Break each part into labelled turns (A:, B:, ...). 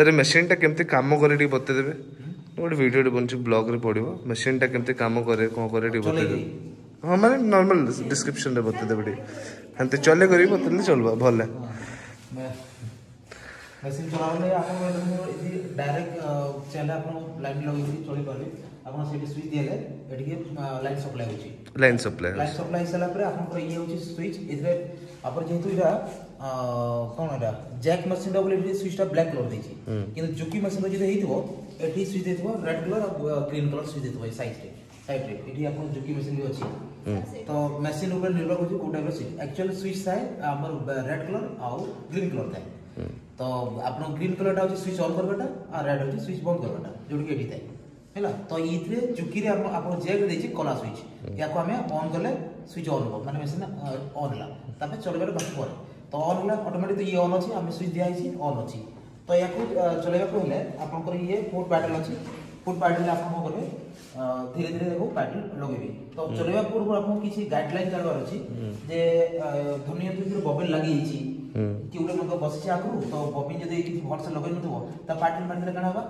A: Sir ମେସିନ୍ଟା କେମିତି କାମ କରେ ଟିକେ ବତେଇଦେବେ ଗୋଟେ ଭିଡ଼ିଓଟେ ବନୁଛି ବ୍ଲଗ୍ରେ ପଡ଼ିବ ମେସିନ୍ଟା କେମିତି କାମ କରେ କ'ଣ କରେ ଟିକେ ବତେଇଦେବେ ହଁ ମାନେ ନର୍ମାଲ୍ ଡିସ୍କ୍ରିପ୍ସନ୍ରେ ବତେଇଦେବେ ଟିକେ ଏମିତି ଚଲେ କରିକି ବତେଇଲେ ଚଳିବ ଭଲ
B: ମେସିନ୍ ଚଲାଇଲେ ଆପଣ ଡାଇରେକ୍ଟ ଚାଲେ ଆପଣ ଲାଇନ୍ ଲଗେଇକି ଚଳିପାରିବେ ଆପଣ ସେଠି ସୁଇଚ୍ ଦେଲେ ଏଠିକି ଲାଇନ୍ ସପ୍ଲାଏ ହେଉଛି
A: ଲାଇନ୍ ସପ୍ଲାଏ
B: ଲାଇନ୍ ସପ୍ଲାଏ ହେଇସାରିଲା ପରେ ଆପଣଙ୍କର ଇଏ ହେଉଛି ସୁଇଚ୍ ଏଥିରେ ଆପଣ ଯେହେତୁ ଏଇଟା କ'ଣ ଏଇଟା জ্যাক মেশিনটা বলে এটি সুইচটা ব্ল্যাক কলর ଦେଇଛି কিন্তু জুকি মেশিনটা যদি ହେଇଥିବ এটি সুইচ ଦେଇଥିବ রেড কলর আর গ্রিন কলর সুইচ ଦେଇଥିବ এই সাইডে সাইডে এটি আপনার জুকি মেশিন বি আছে তো মেশিন উপরে নির্ভর করছে কোন টাইপের সুইচ অ্যাকচুয়ালি সুইচ থাকে আমার রেড কলর আর গ্রিন কলর থাকে তো আপনার গ্রিন কলরটা হচ্ছে সুইচ অন করবাটা আর রেড হচ্ছে সুইচ বন্ধ করবাটা যেটা কি এটি থাকে ହେଲା ତ ଏଇଥିରେ ଚୁକିରେ ଆପଣ ଜେକ୍ ଦେଇଛି କଲା ସୁଇଚ୍ ୟାକୁ ଆମେ ଅନ୍ କଲେ ସୁଇଚ୍ ଅନ୍ ହେବ ମାନେ ମେସିନ୍ ଅନ୍ ହେଲା ତାପରେ ଚଲେଇବାର ବାକି ପରେ तो अन है अटोमेटिक ये अन अच्छी स्विच दिखाई अन अच्छी तो यह चलेगा ये फुट पैटर्न अच्छी फुट पैटर्न आप करेंगे धीरे धीरे देखो पैटर्न लगे तो चल पूर्व आपको किसी गाइडल जानवर अच्छे धनिया तो बबिन लगे ट्यूबले मतलब बस आगू तो बबिन जो किसी भलसे लगे ना तो पैटर्न पैटर्न क्या हाँ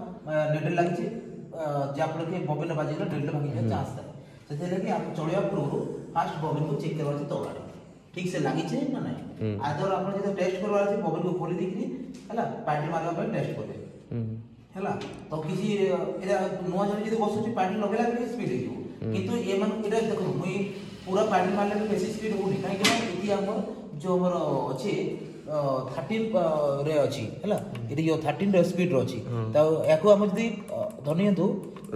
B: नेडल लगे जहाँफल कि बबिन बाजी नेडल भागे चान्स था चलिए आप चलने पूर्व फास्ट बबिन को चेक करवा तौर तो ঠিক ସେ ଲାଗିଛି ନା ନାହିଁ ଆଉ ଧର ଆପଣ ଯଦି ଟେଷ୍ଟ କରିବାର ଅଛି ମୋବାଇଲକୁ ଖୋଲି ଦେଇକିରି ହେଲା ପାଟି ମାରିବା ପାଇଁ ଟେଷ୍ଟ କଲେ ହେଲା ତ କିଛି ଏଇଟା ନୂଆ ଜଣେ ଯଦି ବସୁଛି ପାଟି ଲଗେଇଲା ପରେ ସ୍ପିଡ୍ ହେଇଯିବ କିନ୍ତୁ ଏମାନଙ୍କୁ ଏଇଟା ଦେଖନ୍ତୁ ମୁଇଁ ପୁରା ପାଟି ମାରିଲା ପରେ ବେଶୀ ସ୍ପିଡ୍ ହଉନି କାହିଁକି ନା ଏଠି ଆମର ଯେଉଁ ଆମର ଅଛି ଥାର୍ଟିନ୍ରେ ଅଛି ହେଲା ଏଠି ଯେଉଁ ଥାର୍ଟିନ୍ର ସ୍ପିଡ୍ର ଅଛି ତ ୟାକୁ ଆମେ ଯଦି ଧରି ନିଅନ୍ତୁ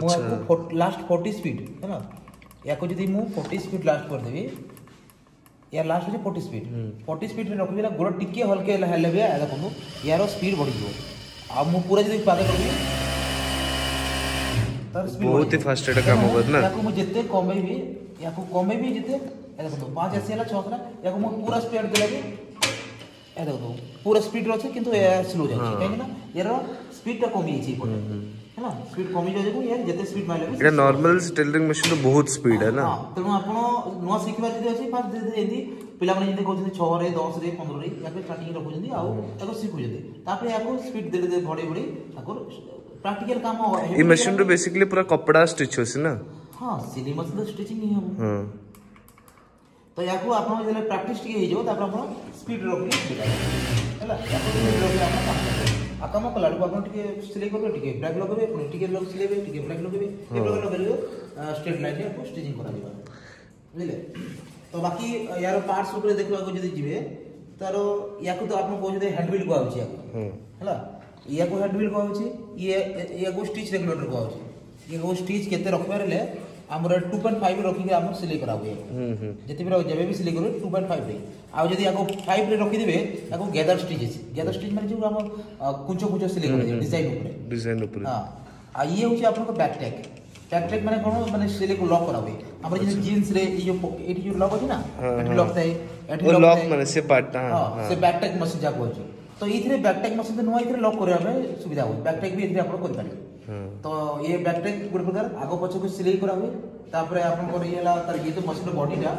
B: ମୁଁ ୟାକୁ ଲାଷ୍ଟ ଫୋର୍ଟି ସ୍ପିଡ୍ ହେଲା ୟାକୁ ଯଦି ମୁଁ ଫୋର୍ଟି ସ୍ପିଡ୍ ଲାଷ୍ଟ କରିଦେବି ୟାର ଲାଷ୍ଟ ହେଉଛି ଫୋର୍ଟି ସ୍ପିଡ୍ ଫୋର୍ଟି ସ୍ପିଡ଼୍ରେ ରଖିବି ନା ଗୋଡ଼ ଟିକିଏ ହଲକେ ହେଲେ ବି ଦେଖନ୍ତୁ ୟାର ସ୍ପିଡ୍ ବଢ଼ିଯିବ ଆଉ ମୁଁ ପୁରା
A: ଯଦି ପାଦ କରିବି ତାର ସ୍ପିଡ୍ ବହୁତ ହି
B: ଫାଷ୍ଟ ଏଇଟା କାମ କରେ ନା ୟାକୁ ମୁଁ ଯେତେ କମେଇବି ୟାକୁ କମେଇବି ଯେତେ ଦେଖନ୍ତୁ ପାଞ୍ଚ ଆସି ହେଲା ଛଅ ହେଲା ୟାକୁ ମୁଁ ପୁରା ସ୍ପିଡ୍ ଦେଲେ ବି ଦେଖନ୍ତୁ ପୁରା ସ୍ପିଡ୍ରେ ଅଛି କିନ୍ତୁ ଏହା ସ୍ଲୋ ଯାଉଛି କାହିଁକି ନା ୟାର ସ୍ପିଡ୍ଟା କମିଯାଇଛି ଏପଟେ ହେଲା ସ୍ପିଡ କମିଯିବ ଯୋଗୁଁ ଇଏ ଯେତେ ସ୍ପିଡ ମାରିଲେ
A: ଏଇଟା ନର୍ମାଲ ଷ୍ଟେଲରିଂ ମେସିନ୍ ତ ବହୁତ ସ୍ପିଡ ହେ ନା
B: ତେଣୁ ଆପଣ ନୂଆ ଶିଖିବାର ଯଦି ଅଛି ଫାଷ୍ଟ ଧୀରେ ଧୀରେ ଏମିତି ପିଲାମାନେ ଯେମିତି କହୁଛନ୍ତି ଛଅରେ ଦଶରେ ପନ୍ଦରରେ ୟାକୁ ଷ୍ଟାର୍ଟିଂ ରଖୁଛନ୍ତି ଆଉ ତାକୁ ଶିଖୁଛନ୍ତି ତାପରେ ୟାକୁ ସ୍ପିଡ ଧୀରେ ଧୀରେ ବଢେଇ ବଢେଇ ତାକୁ ପ୍ରାକ୍ଟିକାଲ କାମ
A: ଏ ମେସିନ୍ରୁ ବେସିକାଲି ପୁରା କପଡ଼ା ଷ୍ଟିଚ୍ ଅଛି ନା
B: ହଁ ସିଲେଇ ମେସିନ୍ ତ ଷ୍ଟିଚିଂ ହିଁ ହେବ ତ ୟାକୁ ଆପଣ ଯେତେବେଳେ ପ୍ରାକ୍ଟିସ୍ ଟିକେ ହେଇଯିବ ତାପରେ ଆପଣ ସ୍ପିଡ ରଖିବେ ହେଲା ୟାକୁ ସ୍ପିଡ ରଖିଲେ ଆପଣ ଆକା ମାକା ଲାଡ଼ୁକୁ ଆପଣ ଟିକେ ସିଲେଇ କରିବେ ଟିକେ ବ୍ରାକ୍ ଲଗାଇବେ ପୁଣି ଟିକେ ସିଲେଇବେ ଟିକେ ବ୍ରାକ୍ ଲଗାଇବେ ଏ ପ୍ରକାର ଲଗାଇବେ ଷ୍ଟ୍ରେଟ୍ ଲାଇନ୍ରେ ଆପଣ ଷ୍ଟିଚିଂ କରାଯିବ ବୁଝିଲେ ତ ବାକି ୟାର ପାର୍ଟସ୍ ଉପରେ ଦେଖିବାକୁ ଯଦି ଯିବେ ତାର ୟାକୁ ତ ଆପଣ କହୁଛନ୍ତି ହ୍ୟାଣ୍ଡବିଲ୍ କୁହାହେଉଛି ୟାକୁ ହେଲା ୟାକୁ ହ୍ୟାଣ୍ଡବିଲ୍ କୁହାହେଉଛି ଇଏ ୟାକୁ ଷ୍ଟିଚ୍ ରେଗୁଲେଟର୍ କୁହାହେଉଛି ୟାକୁ ଷ୍ଟିଚ୍ କେତେ ରଖିବାର ହେଲେ ଆମର ଟୁ ପଏଣ୍ଟ ଫାଇଭ୍ ରଖିକି ଆମର ସିଲେଇ କରାହୁଏ ଯେତେବେଳେ ଯେବେ ବି ସିଲେଇ କରିବେ ଟୁ ପଏଣ୍ଟ ଫାଇଭ୍ରେ ଆଉ ଯଦି ଆକୁ ଫାଇଭ୍ରେ ରଖିଦେବେ ତାକୁ ଗେଦର ଷ୍ଟିଚେସ୍ ଗେଦର ଷ୍ଟିଚ୍ ମାନେ ଯେଉଁ ଆମ କୁଞ୍ଚ କୁଞ୍ଚ ସିଲେଇ କରାଯାଏ ଡିଜାଇନ୍ ଉପରେ
A: ଡିଜାଇନ୍ ଉପରେ
B: ହଁ ଆଉ ଇଏ ହେଉଛି ଆପଣଙ୍କ ବ୍ୟାକ୍ ଟ୍ୟାକ୍ ବ୍ୟାକ୍ ଟ୍ୟାକ୍ ମାନେ କ'ଣ ମାନେ ସିଲେଇକୁ ଲକ୍ କରାହୁଏ ଆମର ଯେମିତି ଜିନ୍ସରେ ଏଇ ଯେଉଁ ଏଇଠି ଯେଉଁ ଲକ୍ ଅଛି ନା ଏଠି ଲକ୍ ଥାଏ ଏଠି ଲକ୍
A: ମାନେ ସେ ପାର୍ଟଟା
B: ହଁ ସେ ବ୍ୟାକ୍ ଟ୍ୟାକ୍ ମେସିନ୍ ଯାହା କୁହାଯାଉଛି तो, तो, हाँ। तो ये बैकटेक मशीन नुवा इथरे लॉक करे सुविधा हो बैकटेक भी आप आपण तो ये बैकटेक गुड प्रकार आग पक्ष को सिलई करा हुए तापर आपण को येला ये तो मशीन बॉडी जा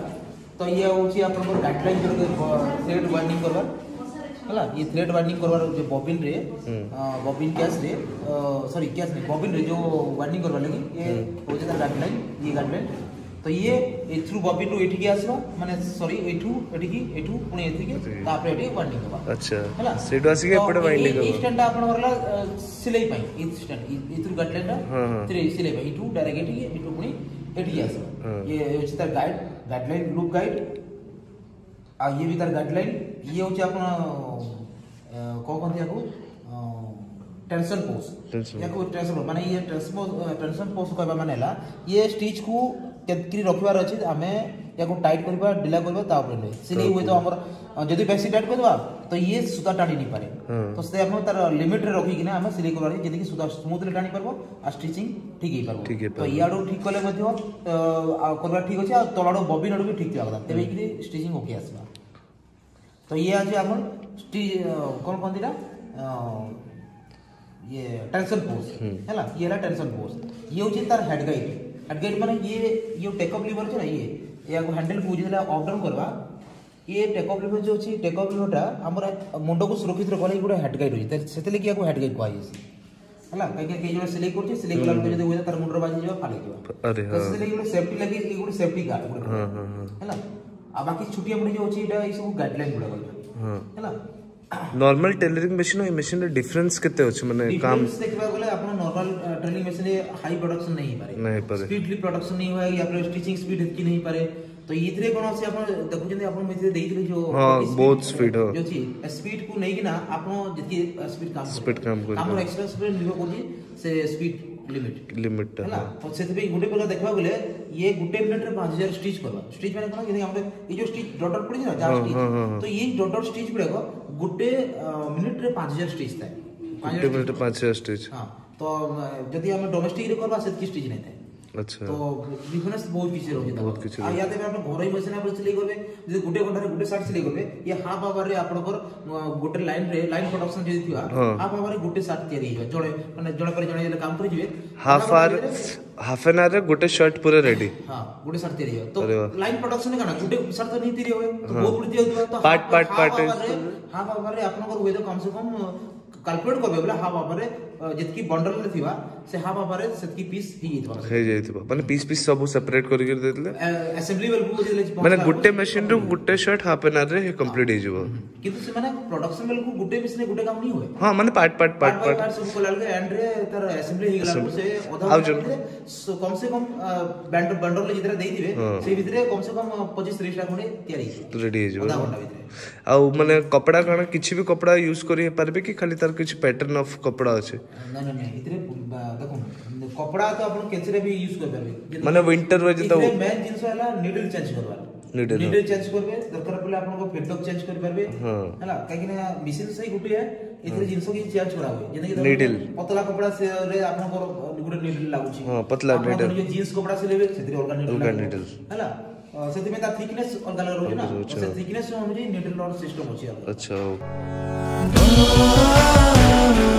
B: तो ये होची आपण को जो थ्रेड वाइंडिंग करवा हला ये थ्रेड वाइंडिंग करवा जो बॉबिन रे बॉबिन हाँ। कैस रे सॉरी कैस रे बॉबिन रे जो वाइंडिंग करवा लगे ये हाँ। हो जाता ये गार्डमेंट तो ये एथ्रू बॉबिन रो एठी के आसीबा माने सॉरी एठू एठी की
A: एठू
B: पुने
A: एथी के
B: तापर
A: एठी
B: वाइंडिंग
A: होबा
B: अच्छा
A: हला
B: सेटू आसी के पडे वाइंडिंग होबा स्टैंड आपण वरला सिलाई
A: पई स्टैंड
B: एथ्रू गटलेट हां थ्री सिलाई पई एठू डायरेक्ट के एठू
A: पुने
B: एठी आसो ये होची तर guide guideline loop guide tension pose या को टेंशन माने ये टेंशन टेंशन पोज को माने
A: ला
B: ये स्टिच को केतकरी रखबार अछि हमें या को टाइट करबा ढीला करबा ता ऊपर ले सिनी हुए तो हमर जदि बेसी टाइट कर दबा तो ये सुता टाणी नि पारे हाँ। तो से हम तार लिमिट
A: रे
B: रखी किना हमें सिलाई करबा जदि कि सुता स्मूथली टाणी परबो आ स्टिचिंग ठीक हे परबो तो इयाडो ठीक
A: करले मध्ये
B: आ करबा ठीक अछि आ तलाडो बॉबिन अडो भी ठीक थिया गला तबे कि स्टिचिंग ओके आसबा तो ये आज हम कोन कोन दिला ये टेंशन फोर्स हम्म। है ना ये है टेंशन फोर्स ये हूँ तार हेड गाइड हेड गाइड माने ये ये टेक टेकअप लिभर अच्छे ना ये या हैंडल को बुझे अपडाउन करवा ये टेक टेकअप लीवर जो टेक टेकअप लीवरटा हमरा मुंडो को सुरक्षित रखले लगे हेड गाइड होई त सेतेले किया को हेड गाइड को कई के जो सिलेक्ट करछ सिलेक्ट କାହିଁକି କେହି ଜଣେ ସିଲେଇ କରୁଛି ସିଲେଇ କଲା ପରେ ଯଦି ହୁଏ ତାର ମୁଣ୍ଡରେ
A: सिलेक्ट
B: ଫାଲିଯିବ
A: सेफ्टी
B: ସିଲେଇ ଗୋଟେ ସେଫ୍ଟି ଲାଗି ଇଏ ଗୋଟେ ସେଫ୍ଟି ଗାର୍ଡ ଗୋଟେ ହେଲା ଆଉ ବାକି ଛୁଟି ଆମର ଯୋଉ ଅଛି ଏଇଟା ଏଇ ସବୁ ଗାଇଡଲାଇନ
A: ଗୁଡାକ
B: ହେଲା
A: নর্মাল টেলরিং মেশিন ও মেশিন রে ডিফরেন্স কেতে আছে মানে
B: কাম দেখবা গলে আপন নর্মাল টেলরিং মেশিন রে হাই প্রোডাকশন নাই
A: পারে নাই
B: পারে স্পিডলি প্রোডাকশন নাই হয় আপন স্টিচিং স্পিড কি নাই পারে তো इतरे कोन से आपण देखु जंदे आपण मेथि देइथिले जो
A: हां बहुत स्पीड हो
B: जो छी स्पीड को नै कि ना आपण जति स्पीड काम
A: स्पीड काम कर आपण
B: एक्स्ट्रा स्पीड लिबो कोजी से स्पीड लिमिट
A: लिमिट
B: ହେଲା ସେଥିପାଇଁ ଗୋଟେ ପ୍ରକାର ଦେଖିବାକୁ ଗଲେ ଇଏ ଗୋଟେ ମିନିଟ୍ରେ ପାଞ୍ଚ ହଜାର ଷ୍ଟିଚ୍ କରିବା ଷ୍ଟିଚ୍ ମାନେ କ'ଣ ଯେମିତି ଆମର ଏଇ ଯେଉଁ ଷ୍ଟିଚ୍ ଡଟର ପଡ଼ିଛି ନା ଯାହା ଷ୍ଟିଚ୍ ତ ଏଇ ଡଟର ଷ୍ଟିଚ୍ ଗୁଡ଼ାକ ଗୋଟେ ମିନିଟ୍ରେ ପାଞ୍ଚ ହଜାର ଷ୍ଟିଚ୍ ଥାଏ
A: ଗୋଟେ ମିନିଟ୍ରେ ପାଞ୍ଚ ହଜାର ଷ୍ଟିଚ୍
B: ହଁ ତ ଯଦି ଆମେ ଡୋମେଷ୍ଟିକ୍ରେ କରିବା ସେତିକି ଷ୍ଟିଚ୍ ନେଇଥାଏ
A: ଆଚ୍ଛା
B: ତ ଡିଫରେନ୍ସ ବହୁତ କିଛି ରହୁଛି
A: ବହୁତ କିଛି
B: ଆଉ ୟା ଦେବେ ଆପଣ ଘରୋଇ ମେସିନ୍ ଆପଣ ସିଲେଇ କରିବେ ଯଦି ଗୋଟେ ଘଣ୍ଟାରେ ଗୋଟେ ସାର୍ଟ ସିଲେଇ କରିବେ ଇଏ ହାଫ୍ ଆୱାରରେ ଆପଣଙ୍କର ଗୋଟେ ଲାଇନ୍ରେ ଲାଇନ୍ ପ୍ରଡକ୍ସନ ଯଦି ଥିବା ହାଫ୍ ଆୱାରରେ ଗୋଟେ ସାର୍ଟ ତିଆରି ହେଇଯିବ ଜଣେ ମାନେ ଜଣେ ପରେ ଜଣେ ଯଦି କାମ କରିଯିବେ
A: ହାଫ୍ ଆୱାର ହାଫ୍ ଆନ୍ ଆୱାରରେ ଗୋଟେ ସାର୍ଟ ପୁରା ରେଡି
B: ହଁ ଗୋଟେ ସାର୍ଟ ତିଆରି ହେବ ତ ଲାଇନ୍ ପ୍ରଡକ୍ସନ କାଣା ଗୋଟେ ସାର୍ଟ ତ ତିଆରି ହୁଏ ତ ବହୁତ ଗୁଡି ତିଆରି ହୁଏ ତ
A: ପାର୍ଟ ପାର୍ଟ ପାର୍ଟ
B: ହାଫ୍ ଆୱାରରେ ଆପଣଙ୍କର ହୁଏ ତ କମ୍ ସେ କମ୍ କାଲକୁଲେଟ୍ କରିବେ ବୋଲେ ହାଫ୍ ଆୱାରରେ ଯେତିକି ବଣ୍ଡଲରେ ଥିବା ସେ ହାଫ୍ ହାଫରେ ସେତିକି ପିସ୍ ହେଇଯାଇଥିବ
A: ହେଇଯାଇଥିବ ମାନେ ପିସ୍ ପିସ୍ ସବୁ ସେପାରେଟ୍ କରିକି ଦେଇଥିଲେ
B: ଆସେମ୍ବଲି ବେଳକୁ
A: ମାନେ ଗୋଟେ ମେସିନ୍ରୁ ଗୋଟେ ସର୍ଟ ହାଫ୍ ଏନ୍ ଆୱାରରେ କମ୍ପ୍ଲିଟ୍ ହେଇଯିବ
B: କିନ୍ତୁ ସେମାନେ ପ୍ରଡକ୍ସନ୍ ବେଳକୁ ଗୋଟେ ମେସିନ୍ରେ ଗୋଟେ କାମ ହିଁ ହୁଏ
A: ହଁ ମାନେ ପାର୍ଟ ପାର୍ଟ ପାର୍ଟ
B: ପାର୍ଟ ସବୁ କଲାବେଳେ ଏଣ୍ଡରେ ତାର ଆସେମ୍ବଲି ହେଇଗଲା ସେ ଅଧା
A: ଆଉ
B: କମ୍ ସେ କମ୍ ବ୍ୟାଣ୍ଡର ବଣ୍ଡଲରେ ଯେତେବେଳେ ଦେଇଥିବେ ସେଇ ଭିତରେ କମ୍ ସେ କମ୍ ପଚିଶ ତିରିଶ ଟା ଖଣ୍ଡେ ତିଆରି ହେଇଯିବ
A: ରେଡି ହେଇଯିବ
B: ଅଧା ଘଣ୍ଟା ଭିତରେ
A: ଆଉ ମାନେ କପଡ଼ା କ'ଣ କିଛି ବି କପଡ଼ା ୟୁଜ୍ କରିପାରିବେ କି ଖାଲି ତାର କିଛି ପ୍ୟାଟର୍ନ ଅଫ୍ କପଡ଼ା ଅଛି
B: ନା ନା ନା ଏଥିରେ ଦେଖନ୍ତୁ କପଡ଼ା ତ ଆପଣ କେଚିରେ ବି ୟୁଜ୍ କରିପାରିବେ
A: ମାନେ ୱିଣ୍ଟର ୱେଜ୍
B: ତ ମେନ୍ ଜିନିଷ ହେଲା ନିଡଲ୍ ଚେଞ୍ଜ କରିବାର ନିଡଲ୍ ଚେଞ୍ଜ କରିବେ ଦରକାର ପଡ଼ିଲେ ଆପଣଙ୍କ ଫେଡକ୍ ଚେଞ୍ଜ କରିପାରିବେ ହେଲା କାହିଁକି ନା ମେସିନ୍ ସେଇ ଗୋଟିଏ ଏଥିରେ ଜିନିଷ କିଛି ଚେଞ୍ଜ କରା ହୁଏ ଯେମିତି
A: ନିଡଲ୍
B: ପତଳା କପଡ଼ା ସେରେ ଆପଣଙ୍କର ଗୋଟେ ନିଡଲ୍ ଲାଗୁଛି
A: ହଁ ପତଳା ନିଡଲ୍
B: ଆପଣ ଜିନ୍ସ କପଡ଼ା ସିଲେଇବେ ସେଥିରେ ଅଲଗା ନିଡଲ୍
A: ଅଲଗା ନିଡଲ୍
B: ହେଲା ସେଥିପାଇଁ ତା ଥିକନେସ୍ ଅଲଗା ଅଲଗା ରହୁଛି ନା ସେ ଥିକନେସ୍ ଅନୁଯାୟୀ ନିଡଲ୍ ସିଷ୍ଟମ୍ ଅଛି
A: ଆଚ୍ଛା